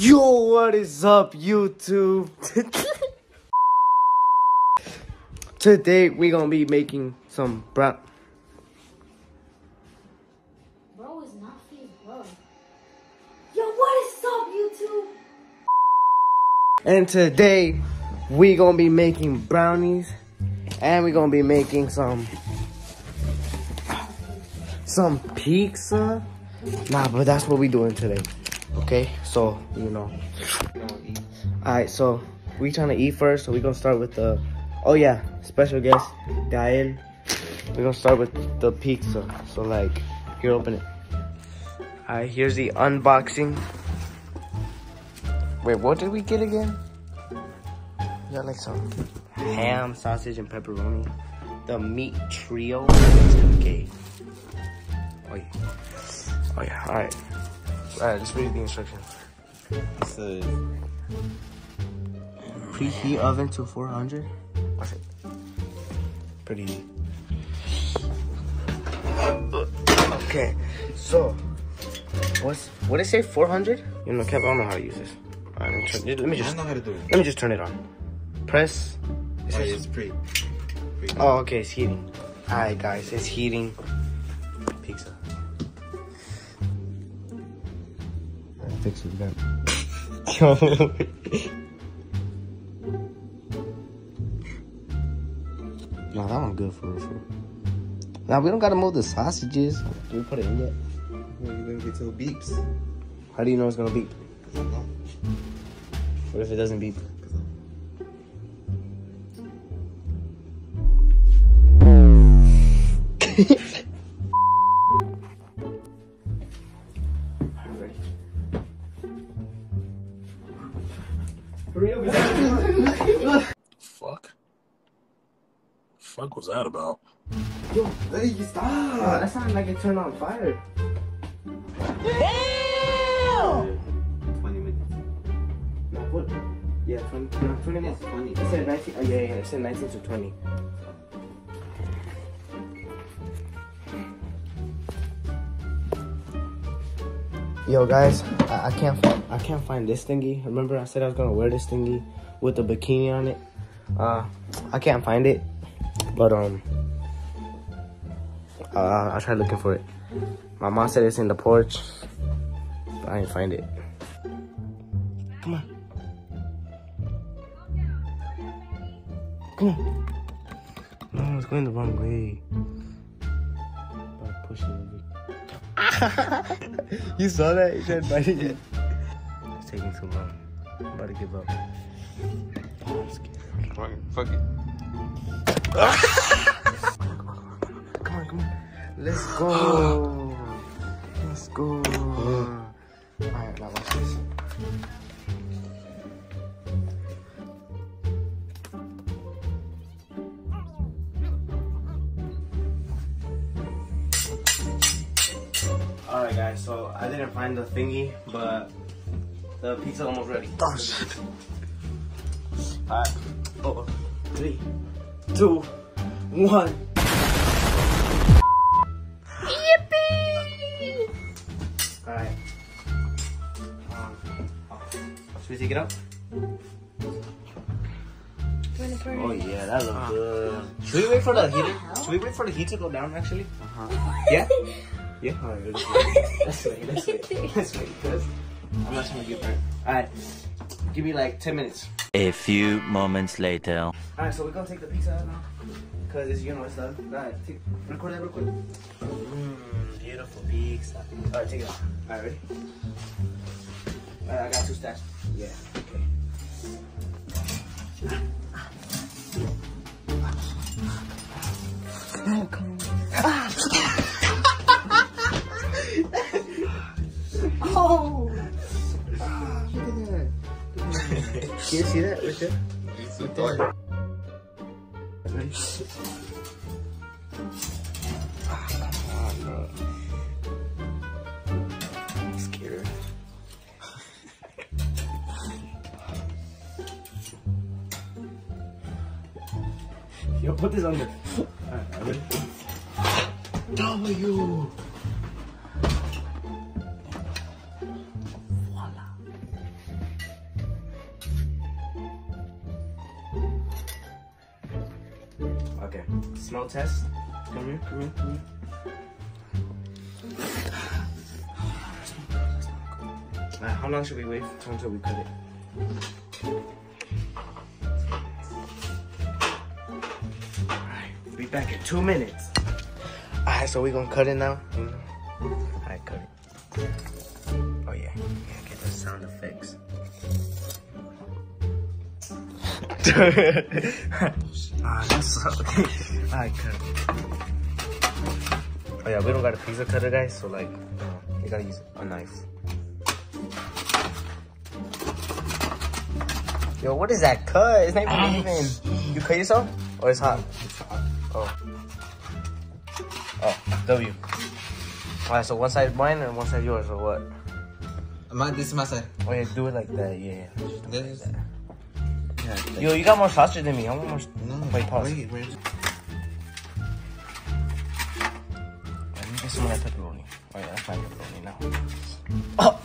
Yo, what is up, YouTube? Today we're gonna be making some brown. Bro is not feed bro. Yo, what is up, YouTube? And today we gonna be making brownies, and we gonna be making some some pizza. Nah, but that's what we doing today. Okay, so you know. All right, so we trying to eat first, so we gonna start with the. Oh yeah, special guest Gael. We're gonna start with the pizza. So like, here, open it. All right, here's the unboxing. Wait, what did we get again? We got like some ham, sausage, and pepperoni. The meat trio. Okay. Oh yeah. Oh yeah. All right. All right. Let's read the instructions. It says preheat oven to 400. That's it. Pretty easy. Okay. So, what's what did it say? 400? You know, Kev, I don't know how to use this. All right, let me, turn, let me I just know how to do it. let me just turn it on. Press. It Oh, says- it's pre. pre Oh, okay, it's heating. Alright, guys, it's heating. Pizza. Fix it again. no, that one good for real. for real. Now we don't gotta move the sausages. Did we put it in yet? Well, you're gonna get till beeps. How do you know it's gonna beep? Cause I know. What if it doesn't beep? Cause I Fuck. that about? Yo, hey, stop! that sounded like it turned on fire. 20 minutes. No, what? Yeah, 20, no, 20 minutes. 20. It said 19, oh yeah, yeah, it said 19 to 20. Yo guys, I, I can't find I can't find this thingy. Remember I said I was gonna wear this thingy with the bikini on it. Uh, I can't find it, but um, uh, I tried looking for it. My mom said it's in the porch, but I didn't find it. Come on. Come on. No, it's going the wrong way. By pushing it. you saw that? You tried biting it. It's taking too long. I'm about to give up. Oh, I'm scared. Fuck it. Come on, come on. Let's go. Let's go. Alright, now watch this. Alright guys, so I didn't find the thingy, but the pizza almost ready. Oh shit. Alright. Oh, three, two, one. Alright. Um, oh. Should we take it out? Oh yeah, that looks good. Should we wait for the heater? Should we wait for the heat to go down actually? Uh-huh. Yeah? Yeah? Alright, let's wait. Let's wait, let's wait. Let's wait, because I'm not trying to get burnt. Alright. Give me like 10 minutes. A few moments later. Alright, so we're gonna take the pizza out now. Cause it's, you know, it's done. Alright, take, record that real quick. Mmm, beautiful pizza. Alright, take it out. Alright, ready? Alright, I got two stacks. Yeah, okay. Can you see that Richard? there? It's Right a there. Ah, come on, bro. I'm scared. Yo, put this on the. Alright, ready? W. Smell test. Come here, come here, come here. Alright, how long should we wait until we cut it? Alright, we'll be back in two minutes. Alright, so we're gonna cut it now? Mm-hmm. Alright, cut it. Oh yeah, yeah, get the sound effects. ah, so Alright, cut. Oh yeah, we don't got a pizza cutter, guys, so like, you gotta use a knife. Yo, what is that cut? It's not even even. You cut yourself? Or it's hot? It's hot. Oh. Oh, W. Alright, so one side mine and one side yours, or what? My, this is my side. Oh yeah, do it like that, yeah. Just do it like that. Like- Yo, you got more sausage than me. I want more. No, Wait, pause. wait, wait. Let me get some of that pepperoni. Oh yeah, that's my pepperoni now. Oh!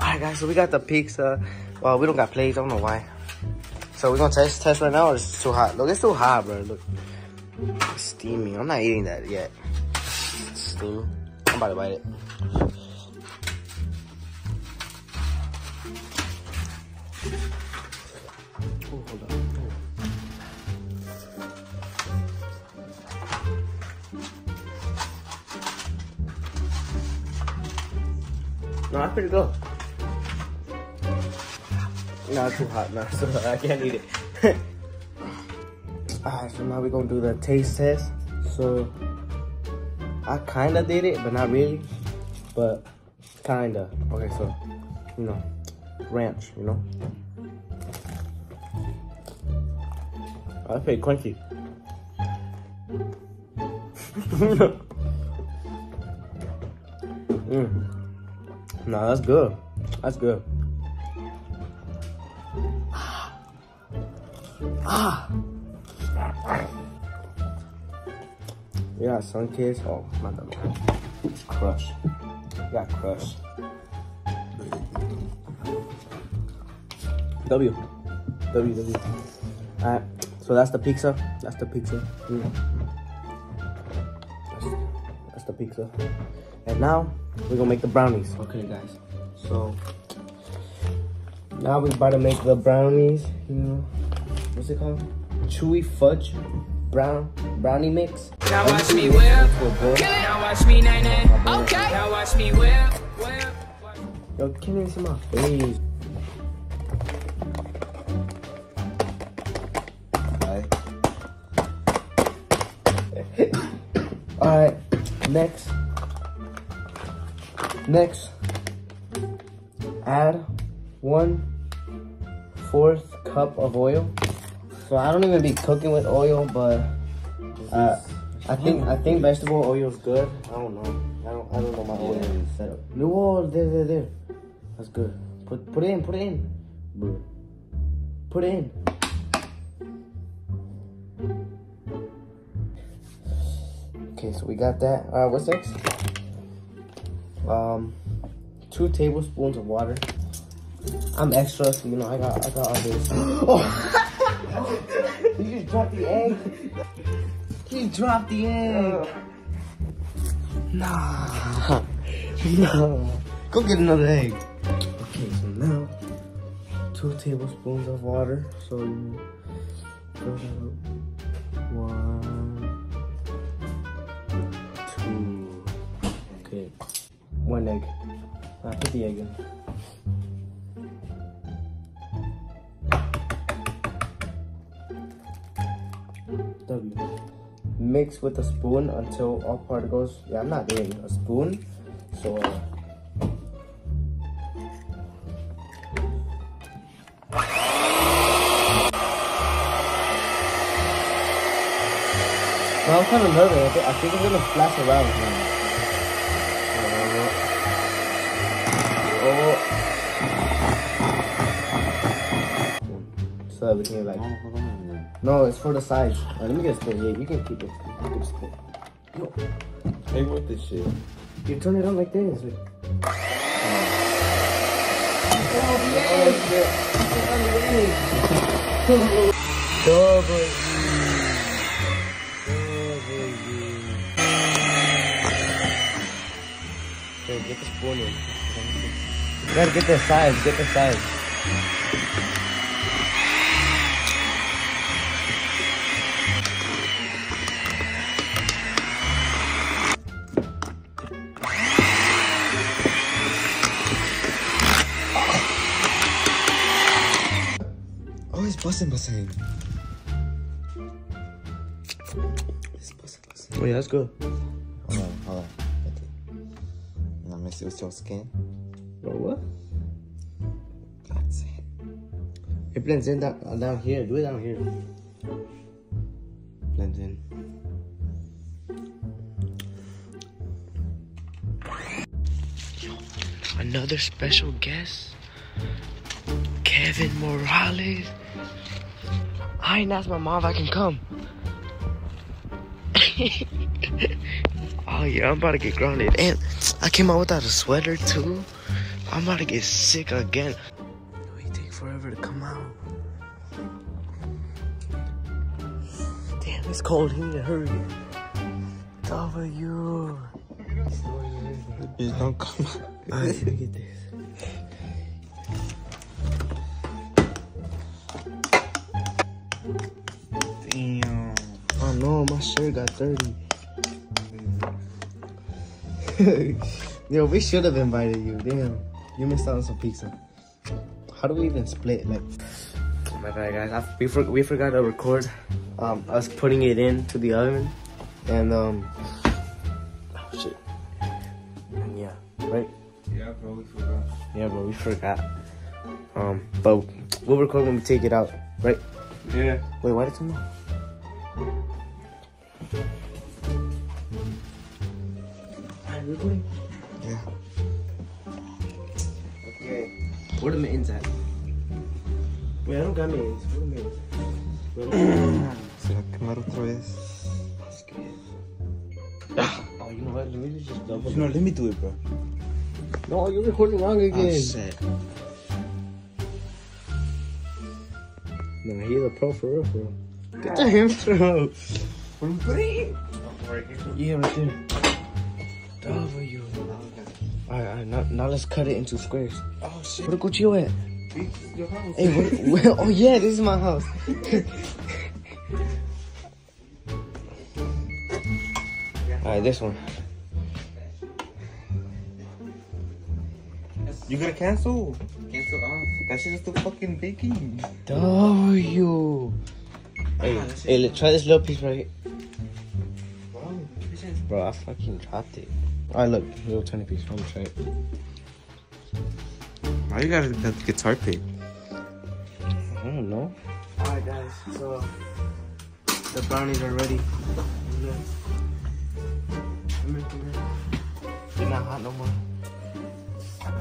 Alright guys, so we got the pizza. Well, we don't got plates, I don't know why. So we're gonna test test right now or it's too hot? Look, it's too hot, bro. Look. It's steamy. I'm not eating that yet. It's steamy. I'm about to bite it. No, that's pretty good. No, it's too hot. No, so. I can't eat it. Alright, so now we're gonna do the taste test. So, I kinda did it, but not really. But, kinda. Okay, so, you know, ranch, you know? Oh, that's pretty crunchy. mm. No, that's good. That's good. Ah. Got sun kiss. Oh, my bad. It's crushed. Got crushed. W. W, W. Alright, so that's the pizza. That's the pizza. Mm. That's, that's the pizza. And now, we're gonna make the brownies. Okay, guys. So, now we're about to make the brownies. You know, what's it called? Chewy fudge brown brownie mix. Now watch me whip. Now watch me nay nay. Okay. Now watch me whip. Whip. Yo, can't even see my face. Alright, next. Next. Add one fourth cup of oil. So I don't even be cooking with oil, but uh, I think I think vegetable oil is good. I don't know. I don't I don't know my oil setup. No, there, there, there. That's good. Put put it in, put it in. Put it in. Okay, so we got that. All right, what's next? Um, two tablespoons of water. I'm extra, so you know I got I got all this. Oh. you just dropped the egg. He dropped the egg. Nah. nah. Go get another egg. Okay, so now two tablespoons of water. So you one egg. I put the egg in. W. Mix with a spoon until all particles. Yeah, I'm not doing a spoon. So. Uh, I'm kind of nervous. I think, I I'm gonna splash around now. sub. It can like. No, it's for the size. Right, let me get a split. Yeah, you can keep it. You can split. No. Hey, what this shit? You turn it on like this. Like... Oh, yes. Oh, Double. Get the spoon in. You gotta get the size, get the size. It's busting, busting. It's busting, busting. Oh yeah, that's good. Hold on, hold on. Okay. Let me see what's your skin. Bro, what? That's it. It blends in down, uh, down here. Do it down here. Blends in. Another special guest, Kevin Morales. I ain't asked my mom if I can come. oh yeah, I'm about to get grounded. And I came out without a sweater too. I'm about to get sick again. It take forever to come out. Damn, it's cold. He need to hurry. W. Bitch, don't come out. Alright, look at this. No, my shirt got dirty. Yo, we should have invited you. Damn, you missed out on some pizza. How do we even split? Like, oh my bad, guys. I, we for, we forgot to record um us putting it into the oven, and um, oh shit. And yeah, right. Yeah, bro, we forgot. Yeah, bro, we forgot. Um, but we'll record when we take it out, right? Yeah. Wait, why did it know? Alright, recording? Yeah. Okay. Where the mittens at? Wait, I don't got mittens. Where the mittens? Where the mittens? Se va a otra vez. oh, you know what? Let me just double. No, let me do it, bro. No, you're recording wrong ah, again. Oh, shit. no, he's a pro for real, for real. Get the hamster Yeah, right there. W. Alright, alright, now, now let's cut it into squares. Oh, shit. Where the cuchillo at? Your house. Hey, where, where, oh yeah, this is my house. Alright, this one. You gonna cancel? Cancel off. That shit is still fucking baking. W. Hey, ah, hey, let, try this little piece right here. Bro, I fucking dropped it. Alright, look, little tiny piece. Let me try it. Why you gotta get the guitar pick? I don't know. Alright, guys, so the brownies are ready. Come here, come here. They're not hot no more.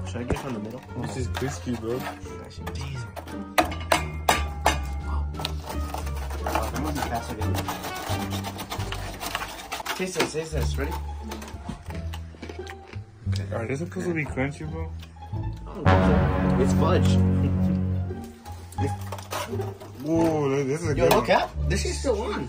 Should I get from the middle? This is crispy, bro. That shit diesel. Oh, that must be faster than Taste this, taste this. Ready? Alright, is it supposed to be crunchy, bro? Oh, it's fudge. Whoa, this is a Yo, good one. cap. This is still on.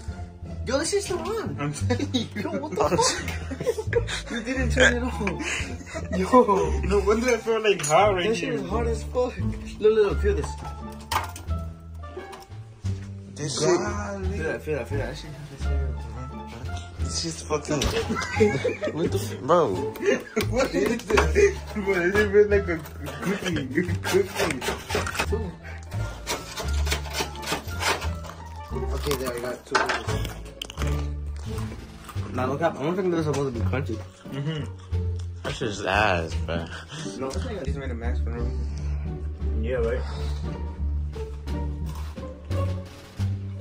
Yo, this is still on. I'm telling you. Yo, what the fuck? you didn't turn it off. Yo, No wonder I feel like hot right shit here. is hard as fuck. Look, look, look, feel this. This Feel shit. that, feel that, feel that. That shit hot as hell. Fucking. what the f- bro? what is this? Bro, this is really like a cookie. cookie. Okay, there, I got two pieces. Nah, no cap. I don't think this is supposed to be crunchy. Mm-hmm. That's just ass, bro. No, this ain't He's made a mask for no reason. Yeah, right?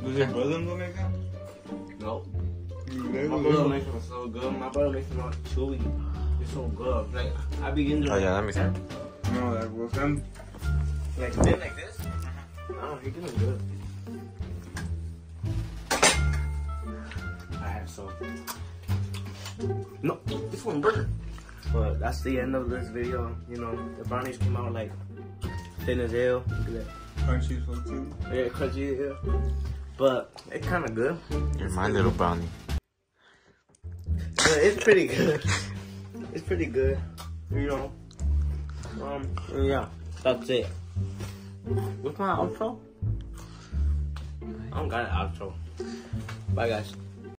Does your brother know like that? No. Never My brother makes them so good. My brother makes them all chewy. It's so good. Like, I begin to. Oh yeah, that makes sense. No, that was them. Like, then like this? No, he doing good. Alright, so. No, this one burnt. But that's the end of this video. You know, the brownies came out like thin as hell. Look at that. Crunchy so too. Yeah, crunchy, yeah. But it's kind of good. You're my little brownie. Yeah, it's pretty good. It's pretty good. you know, um, yeah, that's it. What's my outro? I don't got an outro. Bye, guys.